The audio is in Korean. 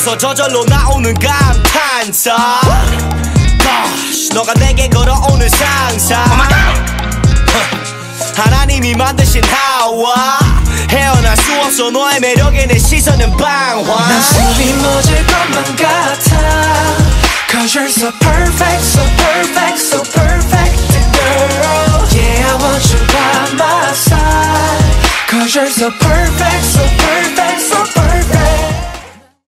속에서 저절로 나오는 감탄사 Gosh, 너가 내게 걸어오는 상상 oh 하나님이 만드신 하와 헤어날 수 없어 너의 매력에 내 시선은 방황 난 숨이 멎을 것만 같아 Cause you're so perfect, so perfect, so perfect girl Yeah, I want you by my side Cause you're so perfect, so perfect